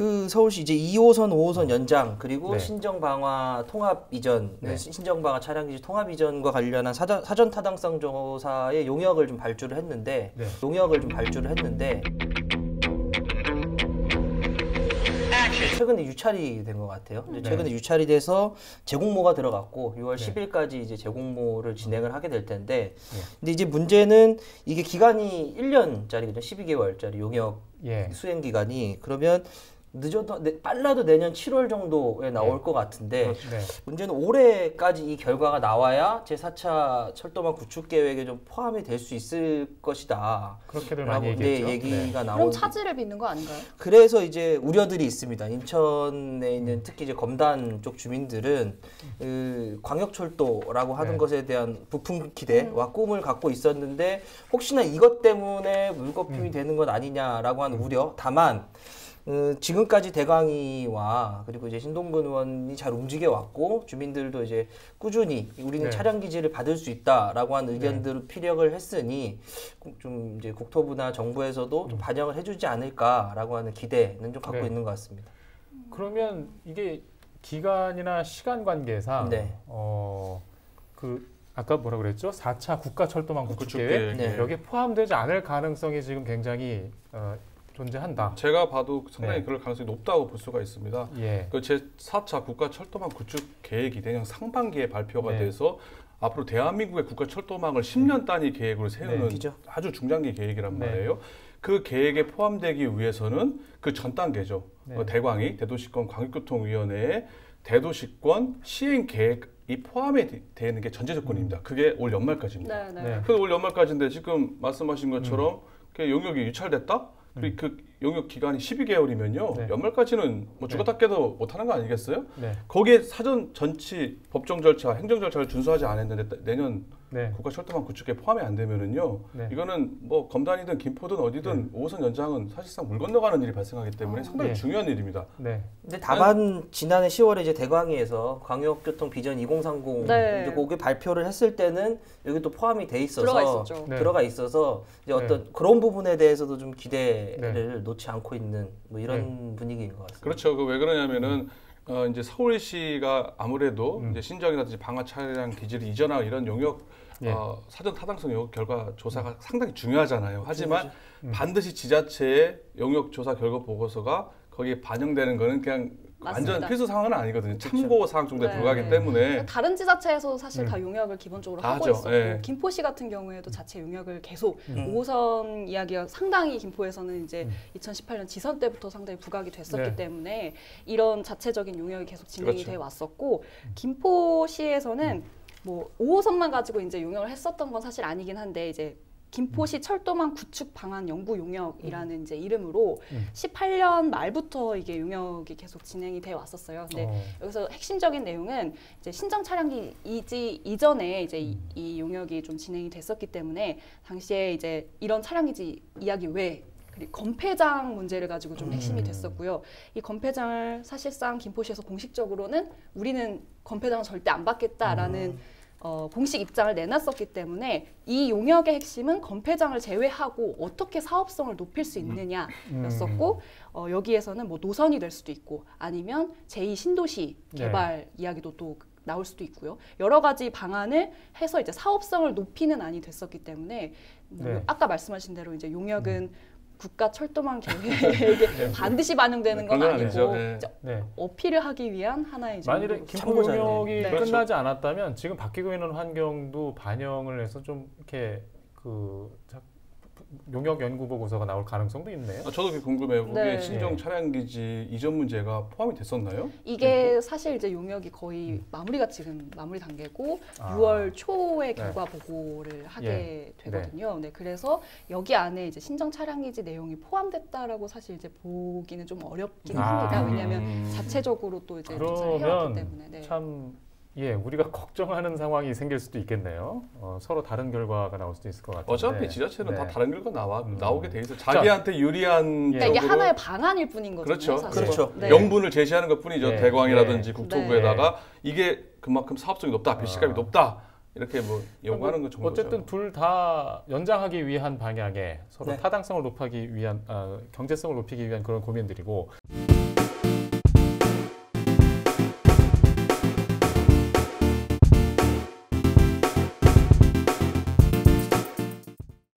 그 서울시 이제 2호선, 5호선 연장 그리고 네. 신정 방화 통합 이전, 네. 신정 방화 차량 기지 통합 이전과 관련한 사전, 사전 타당성 조사의 용역을 좀 발주를 했는데 네. 용역을 좀 발주를 했는데 최근에 유찰이 된 것 같아요. 네. 최근에 유찰이 돼서 재공모가 들어갔고 6월 네. 10일까지 이제 재공모를 진행을 하게 될 텐데 네. 근데 이제 문제는 이게 기간이 1년짜리거든요. 12개월짜리 용역 예. 수행 기간이 그러면 늦어도 내- 빨라도 내년 7월 정도에 나올 네. 것 같은데 네. 문제는 올해까지 이 결과가 나와야 제 4차 철도망 구축 계획에 좀 포함이 될 수 있을 것이다. 그렇게들 라고 많이 네, 얘기했죠. 네. 얘기가 그럼 나온 차질을 빚는 거 아닌가요? 그래서 이제 우려들이 있습니다. 인천에 있는 특히 이제 검단 쪽 주민들은 그 광역철도라고 하는 네. 것에 대한 부푼 기대와 꿈을 갖고 있었는데 혹시나 이것 때문에 물거품이 되는 것 아니냐라고 하는 우려. 다만 어, 지금까지 대강이와 그리고 이제 신동근 의원이 잘 움직여 왔고 주민들도 이제 꾸준히 우리는 네. 차량 기지를 받을 수 있다라고 하는 의견들을 피력을 했으니 꼭좀 이제 국토부나 정부에서도 좀 반영을 해주지 않을까라고 하는 기대는 좀 갖고 네. 있는 것 같습니다. 그러면 이게 기간이나 시간 관계상 네. 어그 아까 뭐라 그랬죠? 4차 국가 철도망 구축 구축 계획 계획. 네. 여기에 포함되지 않을 가능성이 지금 굉장히 어, 존재한다. 제가 봐도 상당히 네. 그럴 가능성이 높다고 볼 수가 있습니다. 예. 그제 4차 국가 철도망 구축 계획이 내년 상반기에 발표가 네. 돼서 앞으로 대한민국의 국가 철도망을 10년 단위 계획으로 세우는 네. 아주 중장기 계획이란 네. 말이에요. 그 계획에 포함되기 위해서는 그 전 단계죠. 네. 어, 대광이 대도시권 광역교통위원회의 대도시권 시행 계획 이 포함이 되- 되는 게 전제 조건입니다. 그게 올 연말까지입니다. 네, 네. 네. 그올 연말까지인데 지금 말씀하신 것처럼 그 용역이 유찰됐다? 그리고 그 용역 기간이 12개월이면요. 네. 연말까지는 뭐 네. 죽었다 깨도 못 하는 거 아니겠어요? 네. 거기에 사전 전치 법정 절차, 행정 절차를 준수하지 않았는데 내년 네. 국가 철도망 구축에 포함이 안 되면은요. 네. 이거는 뭐 검단이든 김포든 어디든 오 5호선 연장은 사실상 물 건너가는 일이 발생하기 때문에 상당히 네. 중요한 일입니다. 네. 근데 다만 지난해 10월에 이제 대광위에서 광역교통 비전 2030 네. 이제 그게 발표를 했을 때는 여기 또 포함이 돼 있어서 들어가 있었죠. 네. 들어가 있어서 이제 어떤 그런 부분에 대해서도 좀 기대를 네. 놓지 않고 있는 뭐 이런 분위기인 것 같습니다. 그렇죠. 그 왜 그러냐면은 어 이제 서울시가 아무래도 음. 이제 신정이라든지 방화 차량 기지를 이전하고 이런 용역 예. 어, 사전 타당성 용역 결과 조사가 상당히 중요하잖아요. 하지만 음. 반드시 지자체의 용역 조사 결과 보고서가 거기에 반영되는 거는 그냥 맞습니다. 완전 필수 사항은 아니거든요. 참고 사항 정도에 네. 불과하기 네. 때문에 다른 지자체에서 사실 음. 다 용역을 기본적으로 다 하고 하죠. 있었고 예. 김포시 같은 경우에도 자체 용역을 계속 음. 5호선 이야기가 상당히 김포에서는 이제 음. 2018년 지선 때부터 상당히 부각이 됐었기 네. 때문에 이런 자체적인 용역이 계속 진행이 그렇죠. 돼 왔었고 김포시에서는 뭐 5호선만 가지고 이제 용역을 했었던 건 사실 아니긴 한데 이제 김포시 철도망 구축 방안 연구 용역이라는 이제 이름으로 음. 18년 말부터 이게 용역이 계속 진행이 돼 왔었어요. 근데 어, 여기서 핵심적인 내용은 이제 신정 차량기 이지 이전에 이제 이, 음. 이 용역이 좀 진행이 됐었기 때문에 당시에 이제 이런 차량기지 이야기 외에 그리고 건폐장 문제를 가지고 좀 핵심이 음. 됐었고요. 이 건폐장을 사실상 김포시에서 공식적으로는 우리는 건폐장을 절대 안 받겠다라는 음. 어, 공식 입장을 내놨었기 때문에 이 용역의 핵심은 건폐장을 제외하고 어떻게 사업성을 높일 수 있느냐였었고 어, 여기에서는 뭐 노선이 될 수도 있고 아니면 제2 신도시 네. 개발 이야기도 또 나올 수도 있고요. 여러 가지 방안을 해서 이제 사업성을 높이는 안이 됐었기 때문에 뭐 네. 아까 말씀하신 대로 이제 용역은 국가 철도망 계획에 반드시 반영되는 건 아니고. 네. 네. 어필을 하기 위한 하나의 만일에 용도. 김포 참고자료. 용역이 네. 끝나지 않았다면 지금 바뀌고 있는 환경도 반영을 해서 좀 이렇게 그 자- 용역 연구 보고서가 나올 가능성도 있네요. 아, 저도 궁금해요. 거기에 네. 신정 차량 기지 이전 문제가 포함이 됐었나요? 이게 사실 이제 용역이 거의 마무리가 지금 마무리 단계고 음. 아. 6월 초에 네. 결과 보고를 하게 예. 되거든요. 네. 그래서 여기 안에 이제 신정 차량 기지 내용이 포함됐다라고 사실 이제 보기는 좀 어렵긴 아. 합니다. 왜냐하면 음. 자체적으로 또 이제 조사를 해왔기 때문에. 네. 참 예, 우리가 걱정하는 상황이 생길 수도 있겠네요. 어, 서로 다른 결과가 나올 수도 있을 것 같아요. 어차피 지자체는 다 다른 결과 나와 음. 나오게 돼 있어. 자기한테 유리한 예. 그러니까 이게 쪽으로 하나의 방안일 뿐인 거죠. 그렇죠. 사실. 그렇죠. 네. 명분을 제시하는 것 뿐이죠. 네. 대광이라든지 네. 국토부에다가 이게 그만큼 사업성이 높다, 배시감이 아. 높다 이렇게 뭐 요구하는 것 정도죠. 어쨌든 둘 다 연장하기 위한 방향에 서로 네. 타당성을 높이기 위한 아, 경제성을 높이기 위한 그런 고민들이고 네.